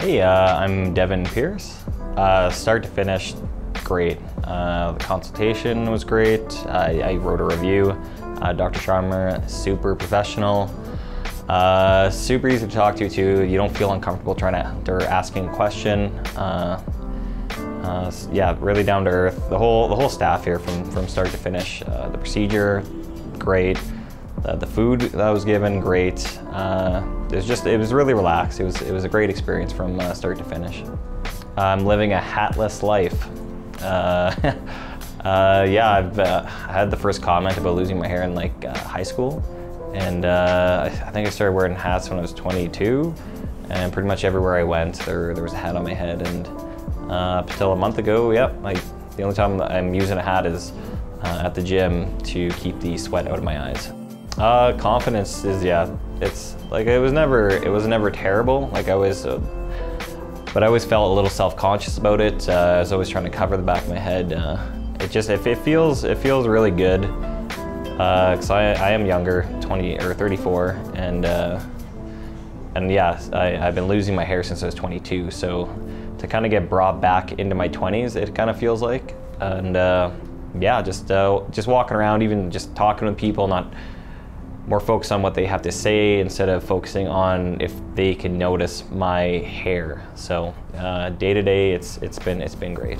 Hey, uh, I'm Devin Pierce. Uh, start to finish, great. Uh, the consultation was great. I, I wrote a review. Uh, Dr. Sharma, super professional. Uh, super easy to talk to too. You don't feel uncomfortable trying to or asking a question. Uh, yeah, really down to earth. The whole the whole staff here from from start to finish. Uh, the procedure, great. Uh, the food that was given, great. Uh, it was just, it was really relaxed. It was, it was a great experience from uh, start to finish. I'm living a hatless life. Uh, yeah, I've had the first comment about losing my hair in like high school. And I think I started wearing hats when I was 22. And pretty much everywhere I went, there, there was a hat on my head. And up until a month ago, yep, the only time I'm using a hat is at the gym to keep the sweat out of my eyes. Uh, confidence is yeah. It's like it was never it was never terrible. Like I was, uh, but I always felt a little self-conscious about it. Uh, I was always trying to cover the back of my head. Uh, it just if it feels it feels really good. Because uh, I, I am younger, 20 or 34, and uh, and yeah, I, I've been losing my hair since I was 22. So to kind of get brought back into my 20s, it kind of feels like, and uh, yeah, just just walking around, even just talking with people, not more focused on what they have to say instead of focusing on if they can notice my hair. So uh, day to day, it's it's been it's been great.